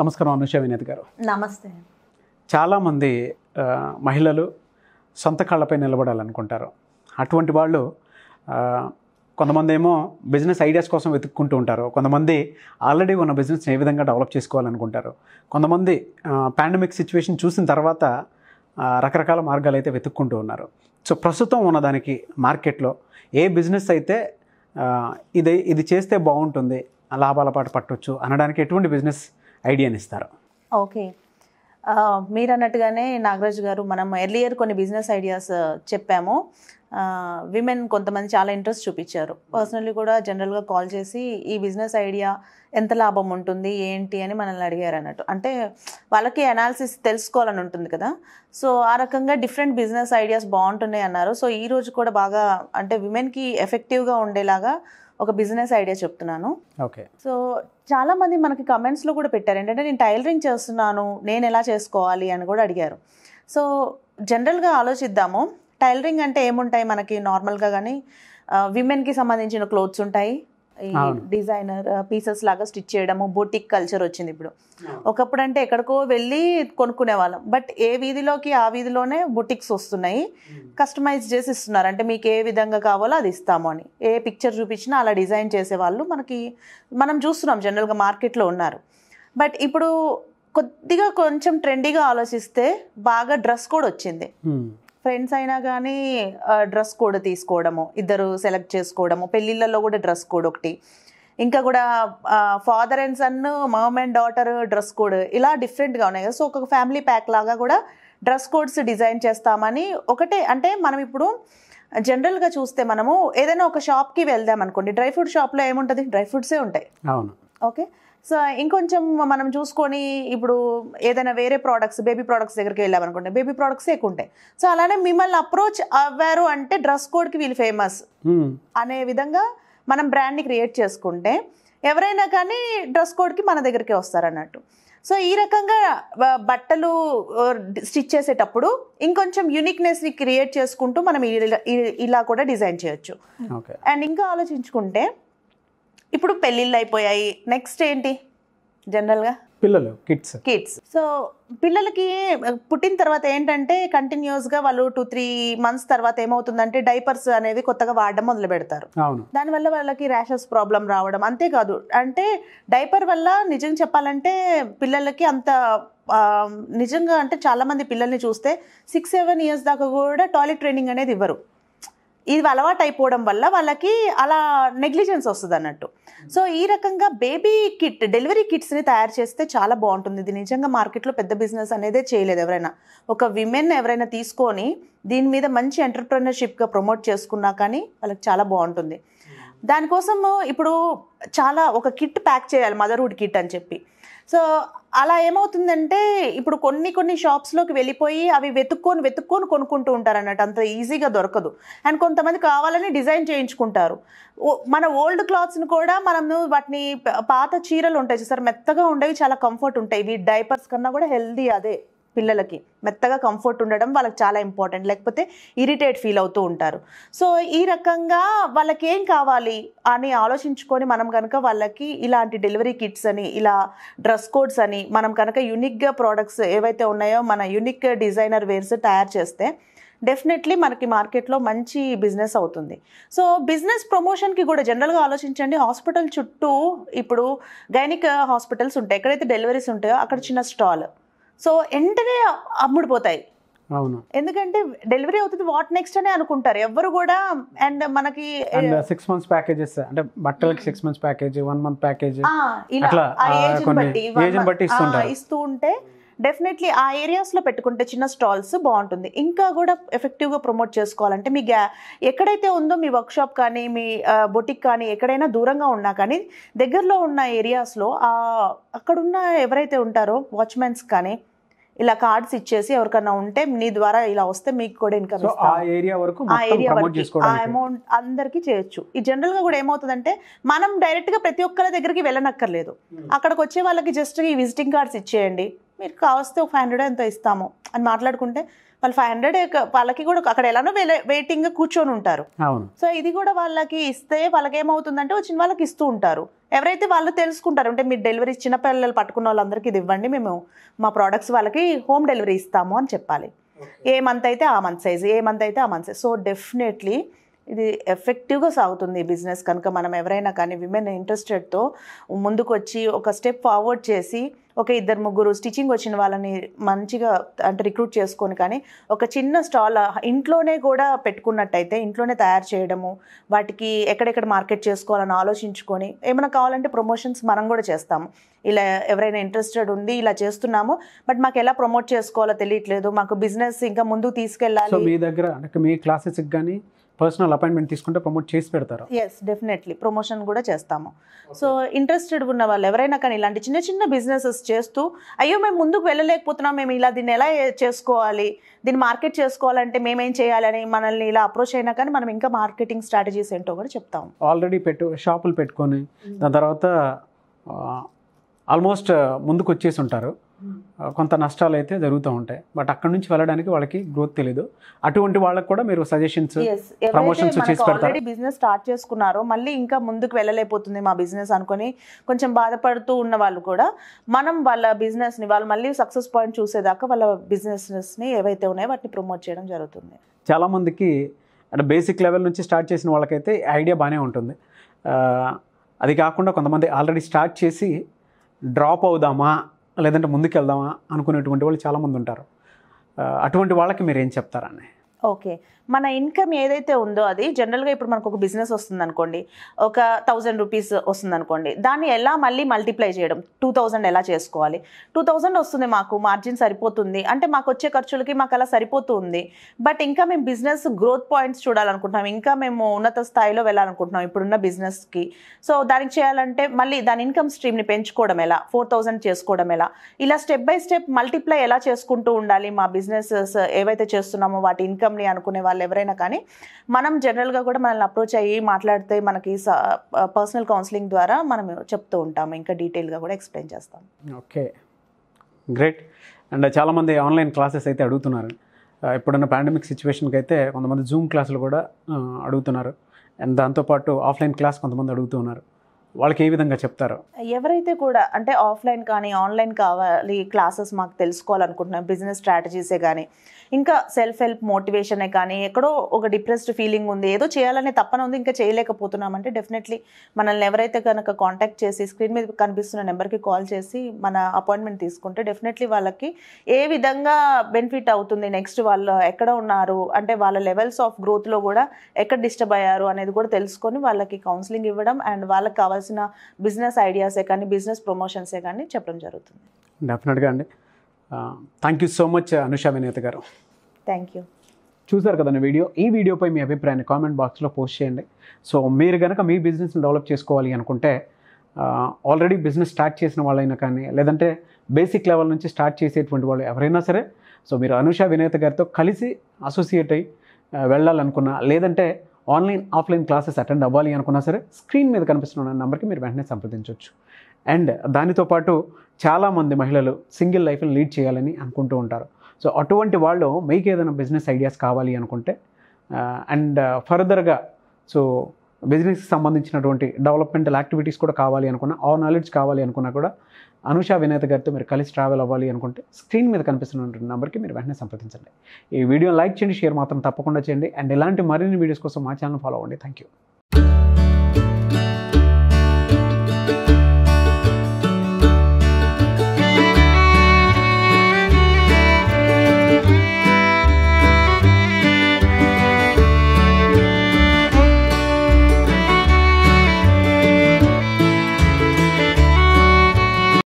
నమస్కారం అనుష వినేత్ గారు. నమస్తే. చాలామంది మహిళలు సొంత కాళ్ళపై నిలబడాలనుకుంటారు. అటువంటి వాళ్ళు కొంతమంది ఏమో బిజినెస్ ఐడియాస్ కోసం వెతుక్కుంటూ ఉంటారు. కొంతమంది ఆల్రెడీ ఉన్న బిజినెస్ని ఏ విధంగా డెవలప్ చేసుకోవాలనుకుంటారు. కొంతమంది పాండమిక్ సిచ్యువేషన్ చూసిన తర్వాత రకరకాల మార్గాలు అయితే వెతుక్కుంటూ ఉన్నారు. సో ప్రస్తుతం ఉన్నదానికి మార్కెట్లో ఏ బిజినెస్ అయితే ఇది ఇది చేస్తే బాగుంటుంది లాభాల పాటు పట్టొచ్చు అనడానికి ఎటువంటి బిజినెస్ ఐడియాని ఇస్తారు. ఓకే. మీరు అన్నట్టుగానే నాగరాజు గారు మనం ఎర్లియర్ కొన్ని బిజినెస్ ఐడియాస్ చెప్పాము. విమెన్ కొంతమంది చాలా ఇంట్రెస్ట్ చూపించారు. పర్సనల్లీ కూడా జనరల్గా కాల్ చేసి ఈ బిజినెస్ ఐడియా ఎంత లాభం ఉంటుంది ఏంటి అని మనల్ని అడిగారు అన్నట్టు. అంటే వాళ్ళకి అనాలిసిస్ తెలుసుకోవాలని ఉంటుంది కదా. సో ఆ రకంగా డిఫరెంట్ బిజినెస్ ఐడియాస్ బాగుంటున్నాయి అన్నారు. సో ఈ రోజు కూడా బాగా అంటే విమెన్కి ఎఫెక్టివ్గా ఉండేలాగా ఒక బిజినెస్ ఐడియా చెప్తున్నాను. ఓకే. సో చాలా మంది మనకి కమెంట్స్లో కూడా పెట్టారు. ఏంటంటే నేను టైలరింగ్ చేస్తున్నాను. నేను ఎలా చేసుకోవాలి? అని కూడా అడిగారు. సో జనరల్గా ఆలోచిద్దాము. టైలరింగ్ అంటే ఏముంటాయి? మనకి నార్మల్గా కానీ విమెన్కి సంబంధించిన క్లోత్స్ ఉంటాయి. డిజైనర్ పీసెస్ లాగా స్టిచ్ చేయడము బొటిక్ కల్చర్ వచ్చింది ఇప్పుడు. ఒకప్పుడు అంటే ఎక్కడికో వెళ్ళి కొనుక్కునే వాళ్ళం. బట్ ఏ వీధిలోకి ఆ వీధిలోనే బొటిక్స్ వస్తున్నాయి. కస్టమైజ్ చేసి ఇస్తున్నారు. అంటే మీకు ఏ విధంగా కావాలో అది ఇస్తాము అని. ఏ పిక్చర్ చూపించినా అలా డిజైన్ చేసే వాళ్ళు మనకి మనం చూస్తున్నాం జనరల్గా మార్కెట్లో ఉన్నారు. బట్ ఇప్పుడు కొద్దిగా కొంచెం ట్రెండీగా ఆలోచిస్తే బాగా డ్రెస్ కోడ్ వచ్చింది. ఫ్రెండ్స్ అయినా కానీ డ్రెస్ కోడ్ తీసుకోవడము ఇద్దరు సెలెక్ట్ చేసుకోవడము పెళ్ళిళ్ళల్లో కూడా డ్రెస్ కోడ్ ఒకటి. ఇంకా కూడా father and son mom and daughter dress code ఇలా డిఫరెంట్గా ఉన్నాయి కదా. సో ఒక ఫ్యామిలీ ప్యాక్ లాగా కూడా డ్రెస్ కోడ్స్ డిజైన్ చేస్తామని ఒకటే. అంటే మనం ఇప్పుడు జనరల్గా చూస్తే మనము ఏదైనా ఒక షాప్కి వెళ్దాం అనుకోండి డ్రై ఫ్రూట్ షాప్లో ఏముంటుంది? డ్రై ఫ్రూట్సే ఉంటాయి. అవును. ఓకే? సో ఇంకొంచెం మనం చూసుకొని ఇప్పుడు ఏదైనా వేరే ప్రోడక్ట్స్ బేబీ ప్రోడక్ట్స్ దగ్గరికి వెళ్ళామనుకోండి బేబీ ప్రోడక్ట్స్ ఎక్కువ ఉంటాయి. సో అలానే మిమ్మల్ని అప్రోచ్ అవ్వారు అంటే డ్రెస్ కోడ్కి వీళ్ళు ఫేమస్. అనే విధంగా మనం బ్రాండ్ని క్రియేట్ చేసుకుంటే ఎవరైనా కానీ డ్రెస్ కోడ్కి మన దగ్గరికి వస్తారన్నట్టు. సో ఈ రకంగా బట్టలు స్టిచ్ చేసేటప్పుడు ఇంకొంచెం యూనిక్నెస్ని క్రియేట్ చేసుకుంటూ మనం ఇలా ఇలా కూడా డిజైన్ చేయొచ్చు. ఓకే. అండ్ ఇంకా ఆలోచించుకుంటే ఇప్పుడు పెళ్ళిళ్ళు అయిపోయాయి. నెక్స్ట్ ఏంటి? జనరల్గా పిల్లలు కిడ్స్ కిడ్స్ సో పిల్లలకి పుట్టిన తర్వాత ఏంటంటే కంటిన్యూస్గా వాళ్ళు టూ త్రీ మంత్స్ తర్వాత ఏమవుతుందంటే డైపర్స్ అనేవి కొత్తగా వాడడం మొదలు పెడతారు. దానివల్ల వాళ్ళకి ర్యాషెస్ ప్రాబ్లం రావడం అంతేకాదు. అంటే డైపర్ వల్ల నిజం చెప్పాలంటే పిల్లలకి అంత నిజంగా అంటే చాలామంది పిల్లల్ని చూస్తే సిక్స్ సెవెన్ ఇయర్స్ దాకా కూడా టాయిలెట్ ట్రైనింగ్ అనేది ఇవ్వరు. ఇది అలవాటు అయిపోవడం వల్ల వాళ్ళకి అలా నెగ్లిజెన్స్ వస్తుంది అన్నట్టు సో ఈ రకంగా బేబీ కిట్ డెలివరీ కిట్స్ని తయారు చేస్తే చాలా బాగుంటుంది. ఇది నిజంగా మార్కెట్లో పెద్ద బిజినెస్ అనేదే చేయలేదు ఎవరైనా. ఒక విమెన్ ఎవరైనా తీసుకొని దీని మీద మంచి ఎంటర్ప్రినర్షిప్గా ప్రమోట్ చేసుకున్నా కానీ వాళ్ళకి చాలా బాగుంటుంది. దానికోసం ఇప్పుడు చాలా ఒక కిట్ ప్యాక్ చేయాలి మదర్హుడ్ కిట్ అని చెప్పి. సో అలా ఏమవుతుందంటే ఇప్పుడు కొన్ని కొన్ని షాప్స్లోకి వెళ్ళిపోయి అవి వెతుక్కొని వెతుక్కొని కొనుక్కుంటూ ఉంటారు అన్నట్టు అంత ఈజీగా దొరకదు. అండ్ కొంతమంది కావాలని డిజైన్ చేయించుకుంటారు. మన ఓల్డ్ క్లాత్స్ని కూడా మనము వాటిని పాత చీరలు ఉంటాయి సార్ మెత్తగా ఉండేవి చాలా కంఫర్ట్ ఉంటాయి. ఇవి డైపర్స్ కన్నా కూడా హెల్దీ అదే. పిల్లలకి మెత్తగా కంఫర్ట్ ఉండడం వాళ్ళకి చాలా ఇంపార్టెంట్ లేకపోతే ఇరిటేట్ ఫీల్ అవుతూ ఉంటారు. సో ఈ రకంగా వాళ్ళకి ఏం కావాలి అని ఆలోచించుకొని మనం కనుక వాళ్ళకి ఇలాంటి డెలివరీ కిట్స్ అని ఇలా డ్రెస్ కోడ్స్ అని మనం కనుక యూనిక్గా ప్రోడక్ట్స్ ఏవైతే ఉన్నాయో మన యూనిక్ డిజైనర్ వేర్స్ తయారు చేస్తే డెఫినెట్లీ మనకి మార్కెట్లో మంచి బిజినెస్ అవుతుంది. సో బిజినెస్ ప్రమోషన్కి కూడా జనరల్గా ఆలోచించండి. హాస్పిటల్ చుట్టూ ఇప్పుడు గైనిక్ హాస్పిటల్స్ ఉంటాయి. ఎక్కడైతే డెలివరీస్ ఉంటాయో అక్కడ చిన్న స్టాల్ సో వెంటనే అమ్ముడుపోతాయి అవును. ఎందుకంటే డెలివరీ అవుతుంది వాట్ నెక్స్ట్ అనే అనుకుంటారు. ఎవరు కూడా అండ్ మనకి సిక్స్ మంత్స్ ప్యాకేజెస్ అంటే బట్టలకి six months package one month package. ఇస్తూ ఉంటే డెఫినెట్లీ ఆ ఏరియాస్లో పెట్టుకుంటే చిన్న స్టాల్స్ బాగుంటుంది. ఇంకా కూడా ఎఫెక్టివ్గా ప్రమోట్ చేసుకోవాలంటే మీ గ్యా ఎక్కడైతే ఉందో మీ వర్క్ షాప్ కానీ మీ బొటిక్ కానీ ఎక్కడైనా దూరంగా ఉన్నా కానీ దగ్గరలో ఉన్న ఏరియాస్లో ఆ అక్కడున్న ఎవరైతే ఉంటారో వాచ్మెన్స్ కానీ ఇలా కార్డ్స్ ఇచ్చేసి ఎవరికన్నా ఉంటే నీ ద్వారా ఇలా వస్తే మీకు కూడా ఇన్కమ్ ఆ ఇస్తాం. ఏరియా వరకు ఆ ఏరియా వరకు ఆ అమౌంట్ అందరికీ చేయొచ్చు. ఈ జనరల్గా కూడా ఏమవుతుందంటే మనం డైరెక్ట్గా ప్రతి ఒక్కరి దగ్గరికి వెళ్ళనక్కర్లేదు. అక్కడికి వచ్చే వాళ్ళకి జస్ట్ ఈ విజిటింగ్ కార్డ్స్ ఇచ్చేయండి. మీరు కావస్తే ఒక ఫైవ్ హండ్రెడ్ ఎంతో ఇస్తాము అని మాట్లాడుకుంటే వాళ్ళు ఫైవ్ హండ్రెడ్ వాళ్ళకి కూడా అక్కడ ఎలానో వెయిటింగ్ కూర్చొని ఉంటారు. అవును. సో ఇది కూడా వాళ్ళకి ఇస్తే వాళ్ళకి ఏమవుతుందంటే వచ్చిన వాళ్ళకి ఇస్తూ ఉంటారు. ఎవరైతే వాళ్ళు తెలుసుకుంటారు అంటే మీరు డెలివరీ చిన్నపిల్లలు పట్టుకున్న వాళ్ళందరికీ ఇది ఇవ్వండి మేము మా ప్రోడక్ట్స్ వాళ్ళకి హోమ్ డెలివరీ ఇస్తాము అని చెప్పాలి. ఏ మంత్ అయితే ఆ మంత్ సైజ్ ఏ మంత్ అయితే ఆ మంత్ సైజ్ సో డెఫినెట్లీ ఇది ఎఫెక్టివ్గా సాగుతుంది ఈ బిజినెస్ కనుక మనం ఎవరైనా కానీ విమెన్ ఇంట్రెస్టెడ్తో ముందుకు వచ్చి ఒక స్టెప్ ఫార్వర్డ్ చేసి ఒక ఇద్దరు ముగ్గురు స్టిచ్చింగ్ వచ్చిన వాళ్ళని మంచిగా అంటే రిక్రూట్ చేసుకొని కానీ ఒక చిన్న స్టాల్ ఇంట్లోనే కూడా పెట్టుకున్నట్టయితే ఇంట్లోనే తయారు చేయడము వాటికి ఎక్కడెక్కడ మార్కెట్ చేసుకోవాలని ఆలోచించుకొని ఏమైనా కావాలంటే ప్రమోషన్స్ మనం కూడా చేస్తాము. ఇలా ఎవరైనా ఇంట్రెస్టెడ్ ఉంది ఇలా చేస్తున్నాము బట్ మాకు ఎలా ప్రమోట్ చేసుకోవాలో తెలియట్లేదు మాకు బిజినెస్ ఇంకా ముందుకు తీసుకెళ్ళాలి. మీ దగ్గర మీ క్లాసెస్కి కానీ పర్సనల్ అపాయింట్మెంట్ తీసుకుంటే ప్రమోట్ చేసి పెడతారు? ఎస్ డెఫినెట్లీ ప్రమోషన్ కూడా చేస్తాము. సో ఇంట్రెస్టెడ్ ఉన్న వాళ్ళు ఎవరైనా కానీ ఇలాంటి చిన్న చిన్న బిజినెసెస్ చేస్తూ అయ్యో మేము ముందుకు వెళ్ళలేకపోతున్నాం మేము ఇలా దీన్ని ఎలా చేసుకోవాలి? దీన్ని మార్కెట్ చేసుకోవాలంటే మేమేం చేయాలని మనల్ని ఇలా అప్రోచ్ అయినా కానీ మనం ఇంకా మార్కెటింగ్ స్ట్రాటజీస్ ఏంటో కూడా చెప్తాము. ఆల్రెడీ పెట్టు షాపులు పెట్టుకొని దాని తర్వాత ఆల్మోస్ట్ ముందుకు వచ్చేసి ఉంటారు. కొంత నష్టాలు అయితే జరుగుతూ ఉంటాయి. బట్ అక్కడ నుంచి వెళ్ళడానికి వాళ్ళకి గ్రోత్ తెలీదు. అటువంటి వాళ్ళకి కూడా మీరు సజెషన్స్ Promotions చేసి పెడతారా? బిజినెస్ స్టార్ట్ చేసుకున్నారో మళ్ళీ ఇంకా ముందుకు వెళ్ళలేకపోతుంది మా బిజినెస్ అనుకొని కొంచెం బాధపడుతూ ఉన్న వాళ్ళు కూడా మనం వాళ్ళ business ని వాళ్ళు మళ్ళీ సక్సెస్ పాయింట్ చూసేదాకా వాళ్ళ businesses ని ఏవైతే ఉన్నాయో వాటిని ప్రమోట్ చేయడం జరుగుతుంది. చాలామందికి అంటే బేసిక్ లెవెల్ నుంచి స్టార్ట్ చేసిన వాళ్ళకైతే ఐడియా బాగానే ఉంటుంది. అది కాకుండా కొంతమంది ఆల్రెడీ స్టార్ట్ చేసి డ్రాప్ అవుదామా? లేదంటే ముందుకు వెళ్దామా అనుకునేటువంటి వాళ్ళు చాలామంది ఉంటారు. అటువంటి వాళ్ళకి మీరు ఏం చెప్తారని? ఓకే. మన ఇన్కమ్ ఏదైతే ఉందో అది జనరల్గా ఇప్పుడు మనకు ఒక బిజినెస్ వస్తుంది అనుకోండి ఒక థౌజండ్ రూపీస్ వస్తుంది అనుకోండి దాన్ని ఎలా మళ్ళీ మల్టిప్లై చేయడం? టూ థౌజండ్ ఎలా చేసుకోవాలి? టూ థౌజండ్ వస్తుంది మాకు మార్జిన్ సరిపోతుంది. అంటే మాకు వచ్చే ఖర్చులకి మాకు అలా సరిపోతుంది. బట్ ఇంకా మేము బిజినెస్ గ్రోత్ పాయింట్స్ చూడాలనుకుంటున్నాం. ఇంకా మేము ఉన్నత స్థాయిలో వెళ్ళాలనుకుంటున్నాం ఇప్పుడున్న బిజినెస్కి. సో దానికి చేయాలంటే మళ్ళీ దాని ఇన్కమ్ స్ట్రీమ్ని పెంచుకోవడం ఎలా? ఫోర్ థౌజండ్ చేసుకోవడం ఎలా? ఇలా స్టెప్ బై స్టెప్ మల్టిప్లై ఎలా చేసుకుంటూ ఉండాలి మా బిజినెసెస్? ఏవైతే చేస్తున్నామో వాటి ఇన్కమ్ని అనుకునే వాళ్ళు ఎవరైనా కానీ మనం జనరల్గా కూడా మనల్ని అప్రోచ్ అయ్యి మాట్లాడితే మనకి పర్సనల్ కౌన్సిలింగ్ ద్వారా మనం చెప్తూ ఉంటాము. ఇంకా డీటెయిల్గా కూడా ఎక్స్ప్లెయిన్ చేస్తాం. ఓకే. గ్రేట్ అండ్ చాలామంది ఆన్లైన్ క్లాసెస్ అయితే అడుగుతున్నారు. ఇప్పుడున్న పాండమిక్ సిచ్యువేషన్కి అయితే కొంతమంది జూమ్ క్లాసులు కూడా అడుగుతున్నారు. అండ్ దాంతోపాటు ఆఫ్లైన్ క్లాస్ కొంతమంది అడుగుతున్నారు వాళ్ళకి ఏ విధంగా చెప్తారు? ఎవరైతే కూడా అంటే ఆఫ్లైన్ కానీ ఆన్లైన్ కావాలి క్లాసెస్ మాకు తెలుసుకోవాలనుకుంటున్నాం బిజినెస్ స్ట్రాటజీసే కానీ ఇంకా సెల్ఫ్ హెల్ప్ మోటివేషనే కానీ ఎక్కడో ఒక డిప్రెస్డ్ ఫీలింగ్ ఉంది ఏదో చేయాలనే తప్పన ఉంది ఇంకా చేయలేకపోతున్నామంటే డెఫినెట్లీ మనల్ని ఎవరైతే కనుక కాంటాక్ట్ చేసి స్క్రీన్ మీద కనిపిస్తున్న నెంబర్కి కాల్ చేసి మన అపాయింట్మెంట్ తీసుకుంటే డెఫినెట్లీ వాళ్ళకి ఏ విధంగా బెనిఫిట్ అవుతుంది నెక్స్ట్ వాళ్ళు ఎక్కడ ఉన్నారు అంటే వాళ్ళ లెవెల్స్ ఆఫ్ గ్రోత్లో కూడా ఎక్కడ డిస్టర్బ్ అయ్యారు అనేది కూడా తెలుసుకొని వాళ్ళకి కౌన్సిలింగ్ ఇవ్వడం అండ్ వాళ్ళకి కావాల్సిన బిజినెస్ ఐడియాసే కానీ బిజినెస్ ప్రమోషన్సే కానీ చెప్పడం జరుగుతుంది. డెఫినెట్గా అండి. Thank you so much Anusha Vineetha గారు. Thank you. చూసారు కదండి వీడియో? ఈ వీడియోపై మీ అభిప్రాయాన్ని కామెంట్ బాక్స్లో పోస్ట్ చేయండి. సో మీరు కనుక మీ బిజినెస్ని డెవలప్ చేసుకోవాలి అనుకుంటే ఆల్రెడీ బిజినెస్ స్టార్ట్ చేసిన వాళ్ళైనా కానీ లేదంటే బేసిక్ లెవెల్ నుంచి స్టార్ట్ చేసేటువంటి వాళ్ళు ఎవరైనా సరే సో మీరు అనుష వినేత గారితో కలిసి అసోసియేట్ అయ్యి వెళ్ళాలనుకున్నా లేదంటే ఆన్లైన్ ఆఫ్లైన్ క్లాసెస్ అటెండ్ అవ్వాలి అనుకున్నా సరే స్క్రీన్ మీద కనిపిస్తున్న నెంబర్కి మీరు వెంటనే సంప్రదించవచ్చు. అండ్ దానితో పాటు చాలామంది మహిళలు సింగిల్ లైఫ్ని లీడ్ చేయాలని అనుకుంటూ ఉంటారు. సో అటువంటి వాళ్ళు మీకు ఏదైనా బిజినెస్ ఐడియాస్ కావాలి అనుకుంటే అండ్ ఫర్దర్గా సో బిజినెస్కి సంబంధించినటువంటి డెవలప్మెంటల్ యాక్టివిటీస్ కూడా కావాలి అనుకున్నా ఆ నాలెడ్జ్ కావాలి అనుకున్నా కూడా అనుష వినేత గారితో మీరు కలిసి ట్రావెల్ అవ్వాలి అనుకుంటే స్క్రీన్ మీద కనిపిస్తున్నటువంటి నెంబర్కి మీరు వెంటనే సంప్రదించండి. ఈ వీడియో లైక్ చేయండి షేర్ మాత్రం తప్పకుండా చేయండి. అండ్ ఇలాంటి మరిన్ని వీడియోస్ కోసం మా ఛానల్ ఫాలో అవ్వండి. Thank you